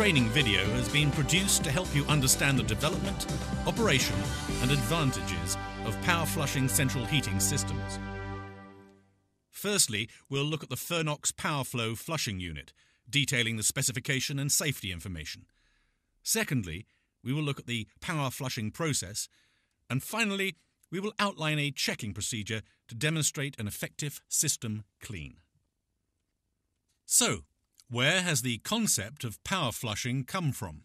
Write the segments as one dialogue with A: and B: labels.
A: training video has been produced to help you understand the development, operation, and advantages of power flushing central heating systems. Firstly, we'll look at the Fernox PowerFlow flushing unit, detailing the specification and safety information. Secondly, we will look at the power flushing process. And finally, we will outline a checking procedure to demonstrate an effective system clean. So, where has the concept of power flushing come from?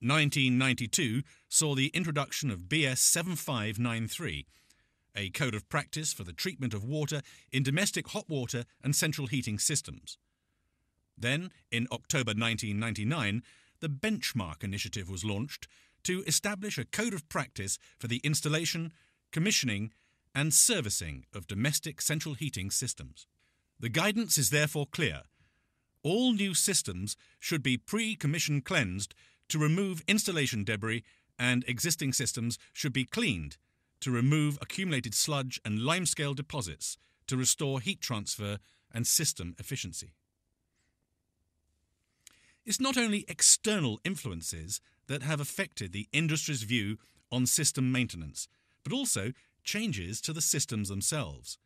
A: 1992 saw the introduction of BS 7593, a code of practice for the treatment of water in domestic hot water and central heating systems. Then, in October 1999, the Benchmark Initiative was launched to establish a code of practice for the installation, commissioning, and servicing of domestic central heating systems. The guidance is therefore clear. All new systems should be pre commission cleansed to remove installation debris, and existing systems should be cleaned to remove accumulated sludge and limescale deposits to restore heat transfer and system efficiency. It's not only external influences that have affected the industry's view on system maintenance, but also changes to the systems themselves.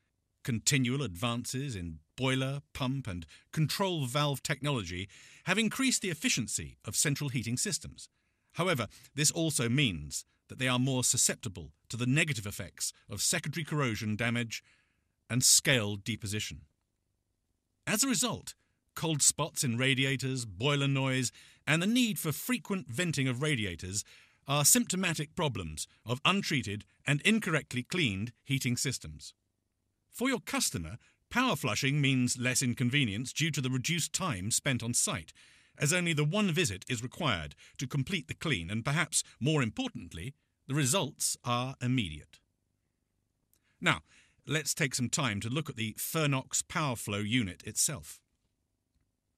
A: Continual advances in boiler, pump, and control valve technology have increased the efficiency of central heating systems. However, this also means that they are more susceptible to the negative effects of secondary corrosion damage and scale deposition. As a result, cold spots in radiators, boiler noise, and the need for frequent venting of radiators are symptomatic problems of untreated and incorrectly cleaned heating systems. For your customer, power flushing means less inconvenience due to the reduced time spent on site, as only the one visit is required to complete the clean, and perhaps more importantly, the results are immediate. Now, let's take some time to look at the Fernox PowerFlow unit itself.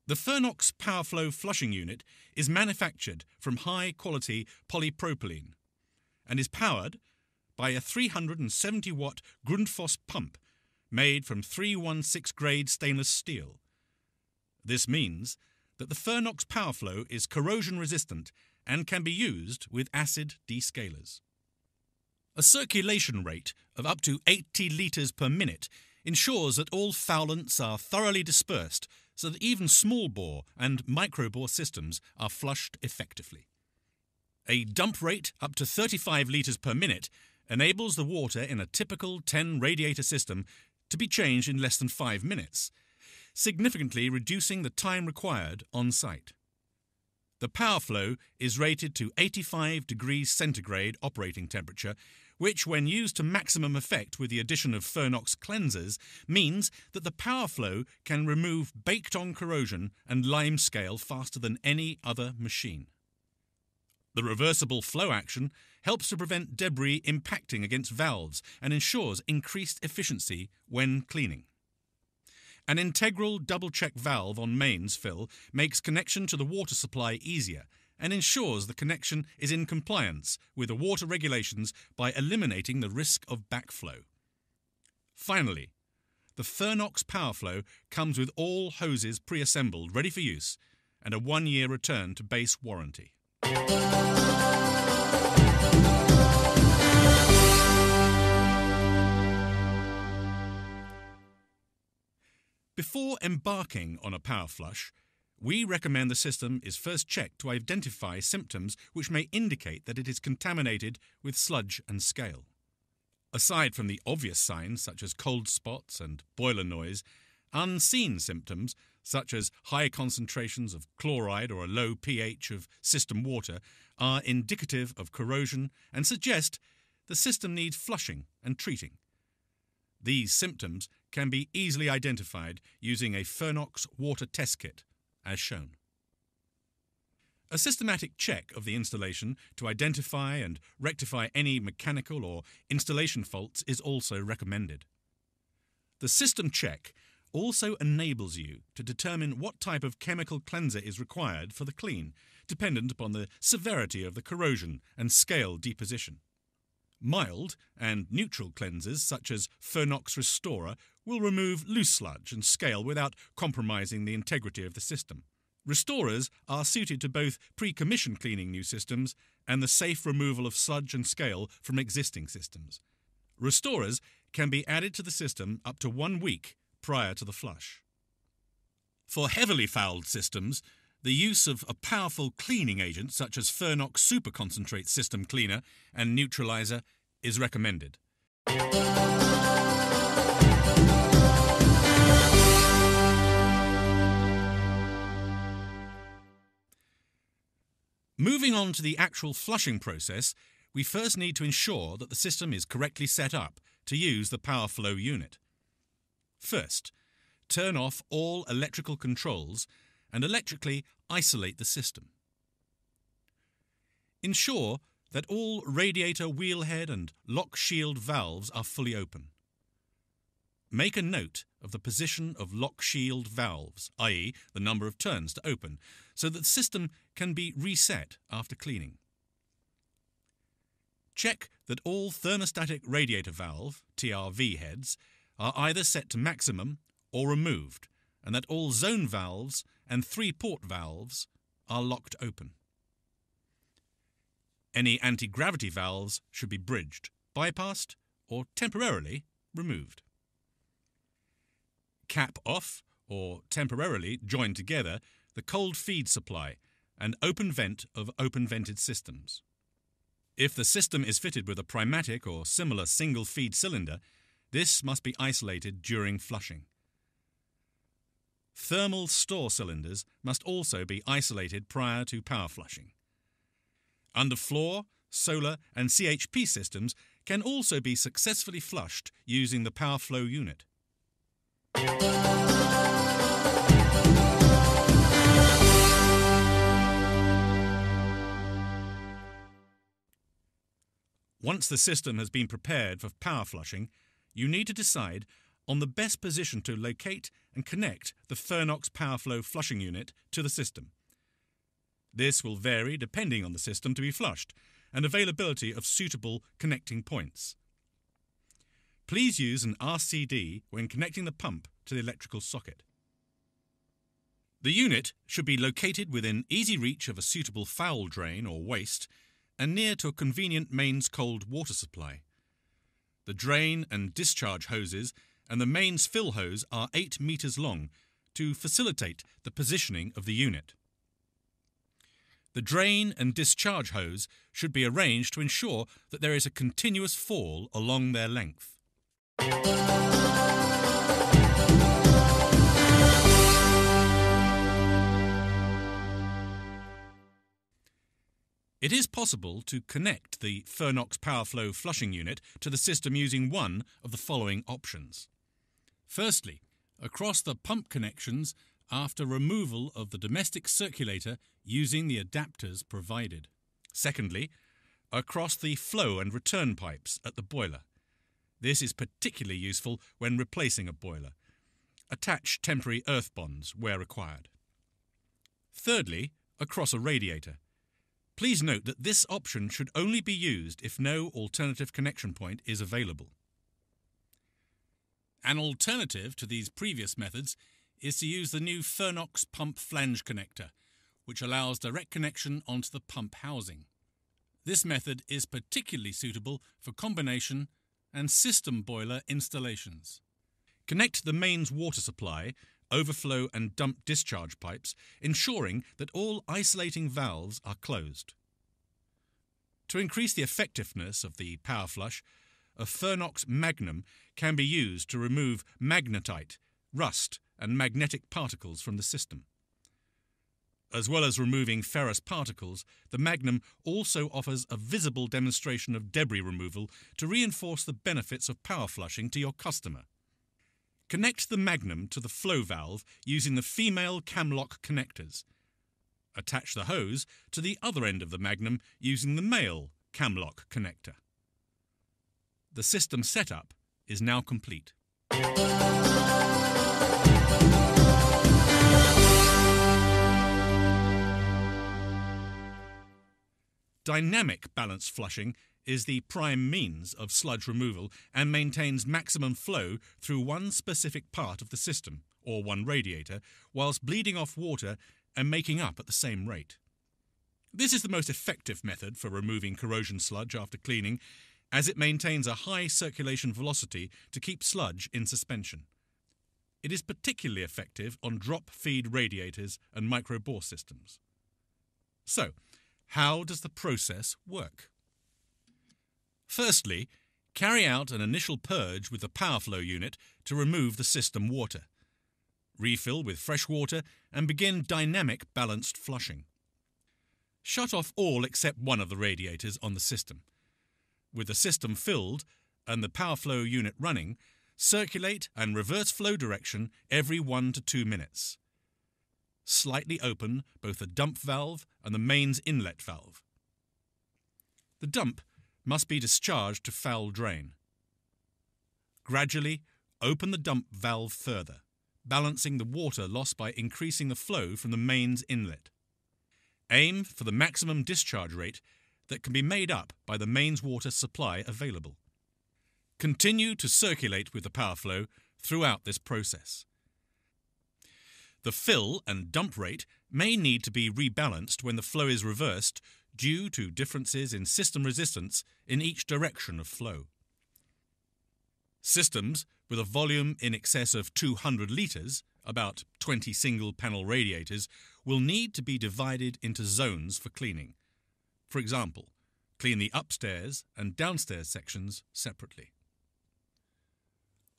A: The Fernox PowerFlow flushing unit is manufactured from high quality polypropylene and is powered by a 370 watt Grundfos pump made from 316 grade stainless steel. This means that the Fernox PowerFlow is corrosion resistant and can be used with acid descalers. A circulation rate of up to 80 litres per minute ensures that all foulants are thoroughly dispersed so that even small bore and micro bore systems are flushed effectively. A dump rate up to 35 litres per minute enables the water in a typical 10 radiator system to be changed in less than 5 minutes, significantly reducing the time required on site. The power flow is rated to 85 degrees centigrade operating temperature which, when used to maximum effect with the addition of Fernox cleansers, means that the power flow can remove baked on corrosion and lime scale faster than any other machine. The reversible flow action helps to prevent debris impacting against valves and ensures increased efficiency when cleaning. An integral double check valve on mains fill makes connection to the water supply easier and ensures the connection is in compliance with the water regulations by eliminating the risk of backflow. Finally, the Fernox PowerFlow comes with all hoses pre assembled ready for use and a one year return to base warranty. Before embarking on a power flush, we recommend the system is first checked to identify symptoms which may indicate that it is contaminated with sludge and scale. Aside from the obvious signs such as cold spots and boiler noise, unseen symptoms such as high concentrations of chloride or a low pH of system water are indicative of corrosion and suggest the system needs flushing and treating. These symptoms can be easily identified using a Fernox water test kit as shown. A systematic check of the installation to identify and rectify any mechanical or installation faults is also recommended. The system check also enables you to determine what type of chemical cleanser is required for the clean, dependent upon the severity of the corrosion and scale deposition. Mild and neutral cleansers, such as Fernox Restorer, will remove loose sludge and scale without compromising the integrity of the system. Restorers are suited to both pre commission cleaning new systems and the safe removal of sludge and scale from existing systems. Restorers can be added to the system up to one week prior to the flush. For heavily fouled systems, the use of a powerful cleaning agent such as Fernox Super Concentrate System Cleaner and Neutralizer is recommended. Moving on to the actual flushing process, we first need to ensure that the system is correctly set up to use the power flow unit. First, turn off all electrical controls and electrically isolate the system. Ensure that all radiator wheelhead and lock shield valves are fully open. Make a note of the position of lock shield valves, i.e., the number of turns to open, so that the system can be reset after cleaning. Check that all thermostatic radiator valve, TRV heads, are either set to maximum or removed, and that all zone valves and three port valves are locked open. Any anti gravity valves should be bridged, bypassed, or temporarily removed cap off, or temporarily join together, the cold feed supply and open vent of open vented systems. If the system is fitted with a Primatic or similar single feed cylinder, this must be isolated during flushing. Thermal store cylinders must also be isolated prior to power flushing. Underfloor, solar, and CHP systems can also be successfully flushed using the power flow unit. Once the system has been prepared for power flushing, you need to decide on the best position to locate and connect the Fernox PowerFlow flushing unit to the system. This will vary depending on the system to be flushed and availability of suitable connecting points. Please use an RCD when connecting the pump to the electrical socket. The unit should be located within easy reach of a suitable foul drain or waste and near to a convenient mains cold water supply. The drain and discharge hoses and the mains fill hose are 8 metres long to facilitate the positioning of the unit. The drain and discharge hose should be arranged to ensure that there is a continuous fall along their length. It is possible to connect the Fernox PowerFlow flushing unit to the system using one of the following options. Firstly, across the pump connections after removal of the domestic circulator using the adapters provided. Secondly, across the flow and return pipes at the boiler. This is particularly useful when replacing a boiler. Attach temporary earth bonds where required. Thirdly, across a radiator. Please note that this option should only be used if no alternative connection point is available. An alternative to these previous methods is to use the new Fernox pump flange connector, which allows direct connection onto the pump housing. This method is particularly suitable for combination and system boiler installations. Connect the mains water supply, overflow and dump discharge pipes, ensuring that all isolating valves are closed. To increase the effectiveness of the power flush, a Fernox Magnum can be used to remove magnetite, rust, and magnetic particles from the system. As well as removing ferrous particles, the Magnum also offers a visible demonstration of debris removal to reinforce the benefits of power flushing to your customer. Connect the Magnum to the flow valve using the female camlock connectors. Attach the hose to the other end of the Magnum using the male camlock connector. The system setup is now complete. Dynamic balance flushing is the prime means of sludge removal and maintains maximum flow through one specific part of the system, or one radiator, whilst bleeding off water and making up at the same rate. This is the most effective method for removing corrosion sludge after cleaning, as it maintains a high circulation velocity to keep sludge in suspension. It is particularly effective on drop feed radiators and micro bore systems. So, how does the process work? Firstly, carry out an initial purge with the power flow unit to remove the system water. Refill with fresh water and begin dynamic balanced flushing. Shut off all except one of the radiators on the system. With the system filled and the power flow unit running, circulate and reverse flow direction every 1 to 2 minutes. Slightly open both the dump valve and the mains inlet valve. The dump must be discharged to foul drain. Gradually open the dump valve further, balancing the water loss by increasing the flow from the mains inlet. Aim for the maximum discharge rate that can be made up by the mains water supply available. Continue to circulate with the power flow throughout this process. The fill and dump rate may need to be rebalanced when the flow is reversed due to differences in system resistance in each direction of flow. Systems with a volume in excess of 200 litres, about 20 single panel radiators, will need to be divided into zones for cleaning. For example, clean the upstairs and downstairs sections separately.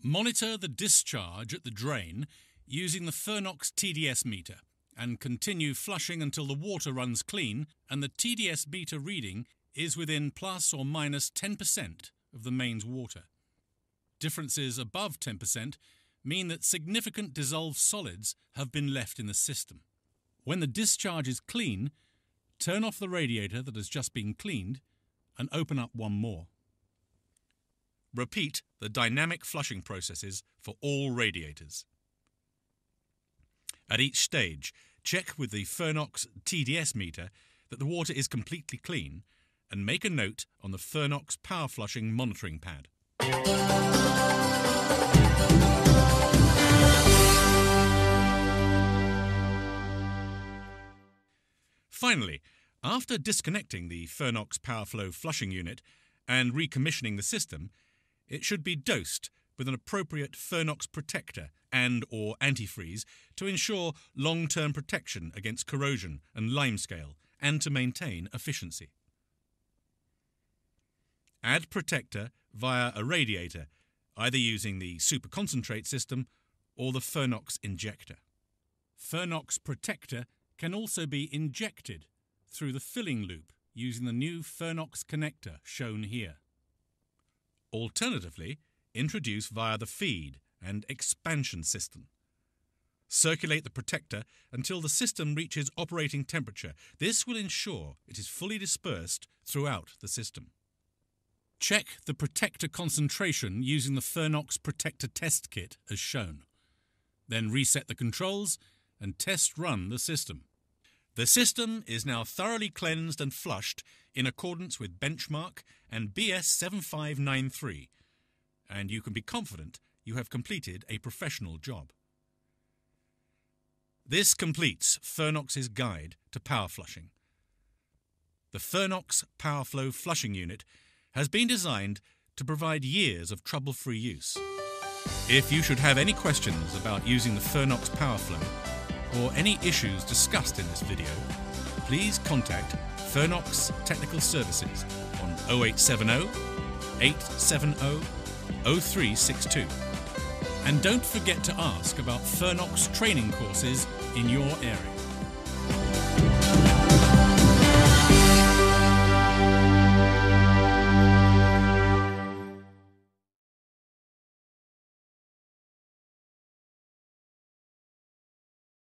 A: Monitor the discharge at the drain using the Fernox TDS meter and continue flushing until the water runs clean and the TDS meter reading is within plus or minus 10% of the mains water. Differences above 10% mean that significant dissolved solids have been left in the system. When the discharge is clean, turn off the radiator that has just been cleaned and open up one more. Repeat the dynamic flushing processes for all radiators. At each stage, check with the Fernox TDS meter that the water is completely clean and make a note on the Fernox power flushing monitoring pad. Finally, after disconnecting the Fernox power flow flushing unit and recommissioning the system, it should be dosed with an appropriate Fernox protector and or antifreeze to ensure long-term protection against corrosion and limescale and to maintain efficiency. Add protector via a radiator, either using the superconcentrate system or the Fernox injector. Fernox protector can also be injected through the filling loop using the new Fernox connector shown here. Alternatively, introduce via the feed and expansion system. Circulate the protector until the system reaches operating temperature. This will ensure it is fully dispersed throughout the system. Check the protector concentration using the Fernox protector test kit as shown. Then reset the controls and test run the system. The system is now thoroughly cleansed and flushed in accordance with benchmark and BS 7593, and you can be confident you have completed a professional job. This completes Fernox's guide to power flushing. The Fernox PowerFlow Flushing Unit has been designed to provide years of trouble-free use. If you should have any questions about using the Fernox Power Flow, or any issues discussed in this video, please contact Fernox Technical Services on 0870 870 0362. And don't forget to ask about Fernox training courses in your area.